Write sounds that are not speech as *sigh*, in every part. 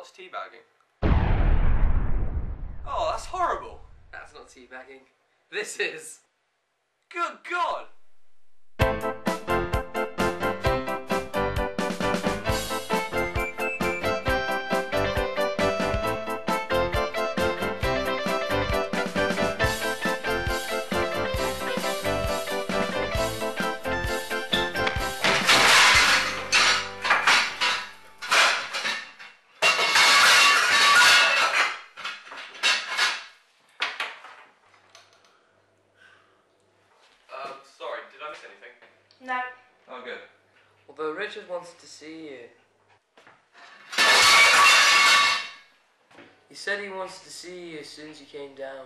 What's teabagging? Oh, that's horrible. That's not teabagging. This is. Good God. Although Richard wants to see you. He said he wants to see you as soon as you came down.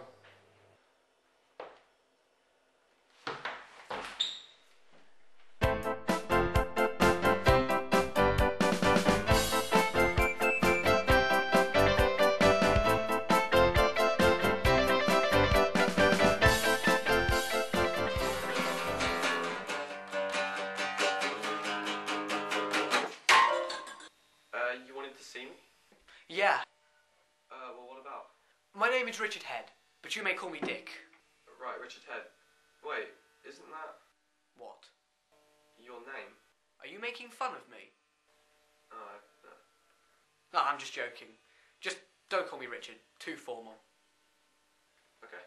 Name is Richard Head, but you may call me Dick. Right, Richard Head. Wait, isn't that What? your name? Are you making fun of me? Uh, no. No, I'm just joking. Just don't call me Richard. Too formal. Okay.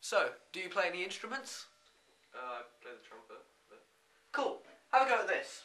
So, do you play any instruments? Uh, I play the trumpet. Cool. Have a go at this.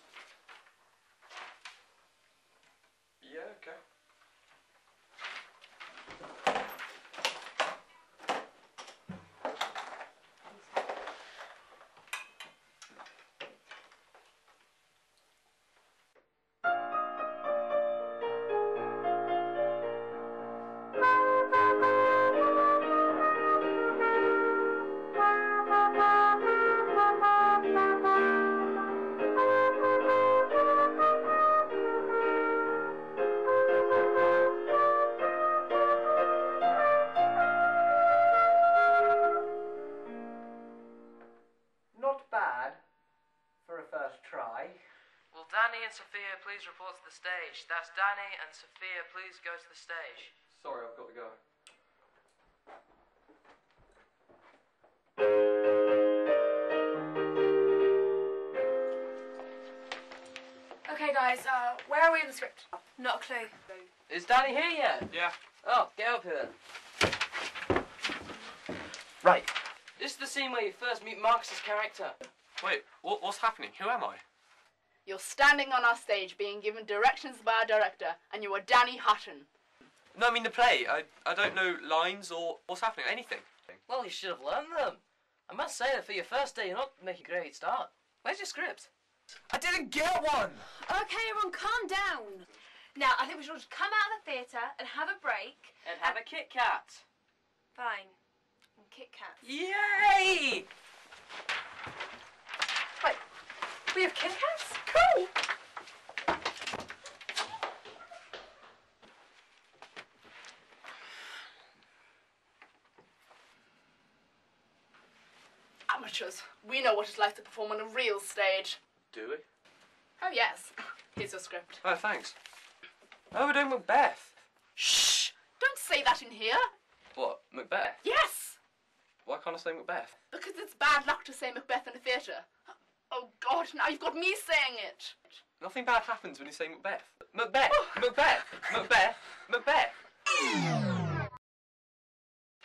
Stage? That's Danny and Sophia, please go to the stage. Sorry, I've got to go. Okay, guys, uh, where are we in the script? Not a clue. Is Danny here yet? Yeah. Oh, get up here then. Right. This is the scene where you first meet Marcus's character. Wait, what, what's happening? Who am I? You're standing on our stage being given directions by our director, and you are Danny Hutton. No, I mean the play. I, I don't know lines or what's happening, anything. Well, you should have learned them. I must say that for your first day, you're not making a great start. Where's your script? I didn't get one! Okay, everyone, calm down. Now, I think we should all just come out of the theatre and have a break. And have a Kit Kat. Fine. And Kit Kat. Yay! Wait, we have Kit Kats? Cool. Amateurs, we know what it's like to perform on a real stage. Do we? Oh, yes. *laughs* Here's your script. Oh, thanks. Oh, we're doing Macbeth. Shh! Don't say that in here. What, Macbeth? Yes! Why can't I say Macbeth? Because it's bad luck to say Macbeth in a theatre. Oh, God, now you've got me saying it. Nothing bad happens when you say Macbeth. Macbeth! *laughs* Macbeth! Macbeth! Macbeth!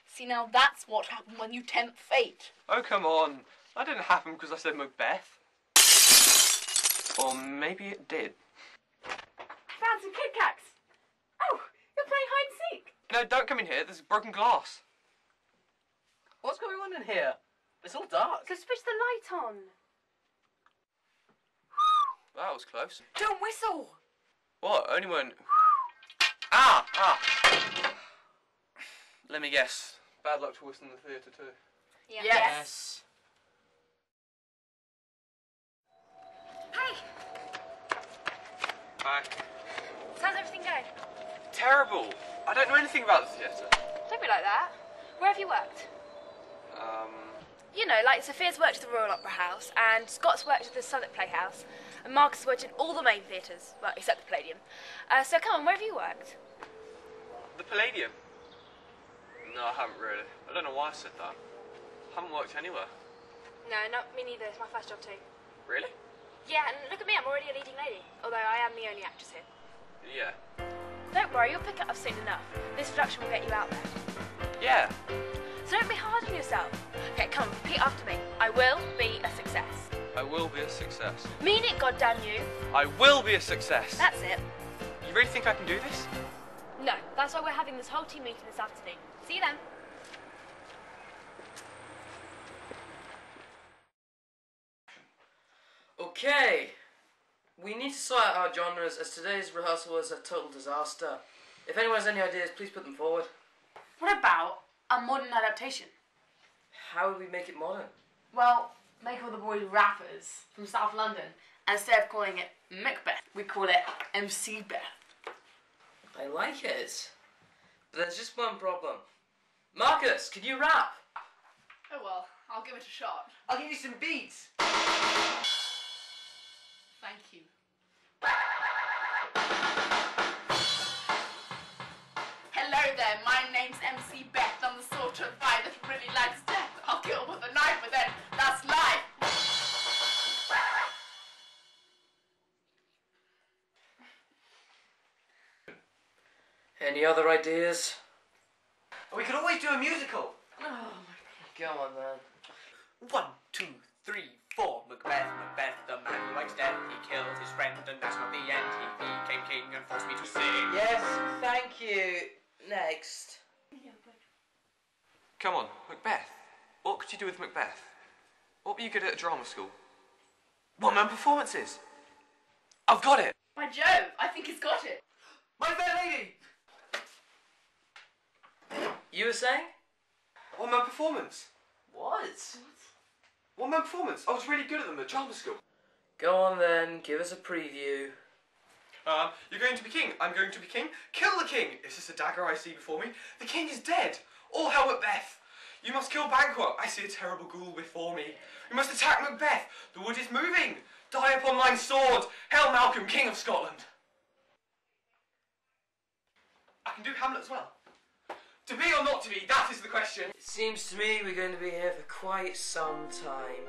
See, now that's what happened when you tempt fate. Oh, come on. That didn't happen because I said Macbeth. Or maybe it did. Found some Kit Kats. Oh, you're playing hide and seek. No, don't come in here. There's broken glass. What's going on in here? It's all dark. So switch the light on. That was close. Don't whistle. What? Only when. *sighs* Ah! Ah! Let me guess. Bad luck to whistle in the theatre too. Yes. Hey, Hi. how's everything going? Terrible. I don't know anything about the theatre. Don't be like that. Where have you worked? Um. You know, like Sophia's worked at the Royal Opera House and Scott's worked at the Southwark Playhouse and Marcus worked in all the main theatres, well, except the Palladium. Uh, so come on, where have you worked? The Palladium? No, I haven't really. I don't know why I said that. I haven't worked anywhere. No, not me neither. It's my first job too. Really? Yeah, and look at me, I'm already a leading lady. Although I am the only actress here. Yeah. Don't worry, you'll pick it up soon enough. This production will get you out there. Yeah. So don't be hard on yourself. Okay, come, repeat after me. I will be a success. I will be a success. Mean it, goddamn you. I will be a success. That's it. You really think I can do this? No, that's why we're having this whole team meeting this afternoon. See you then. Okay. We need to sort out our genres as today's rehearsal was a total disaster. If anyone has any ideas, please put them forward. What about a modern adaptation? How would we make it modern? Well, make all the boys rappers from South London. Instead of calling it Macbeth, we call it MC Beth. I like it. But there's just one problem. Marcus, can you rap? Oh well, I'll give it a shot. I'll give you some beats. Thank you. Hello there, my name's MC Beth. I'm the sort of guy that really likes Any other ideas? We could always do a musical. Oh my god. Go on then. One, two, three, four. Macbeth, Macbeth, the man who likes death. He killed his friend, and that's not the end. He became king and forced me to sing. Yes, thank you. Next. Come on, Macbeth. What could you do with Macbeth? What were you good at at drama school? One man performances. I've got it. By Jove, I think he's got it. My fair lady. You were saying? One man performance. What? One man performance. I was really good at them at drama school. Go on then, give us a preview. Um, you're going to be king. I'm going to be king. Kill the king. Is this a dagger I see before me? The king is dead. All hell Macbeth. You must kill Banquo. I see a terrible ghoul before me. You must attack Macbeth. The wood is moving. Die upon mine sword. Hail Malcolm, king of Scotland. I can do Hamlet as well. To be or not to be, that is the question. It seems to me we're going to be here for quite some time.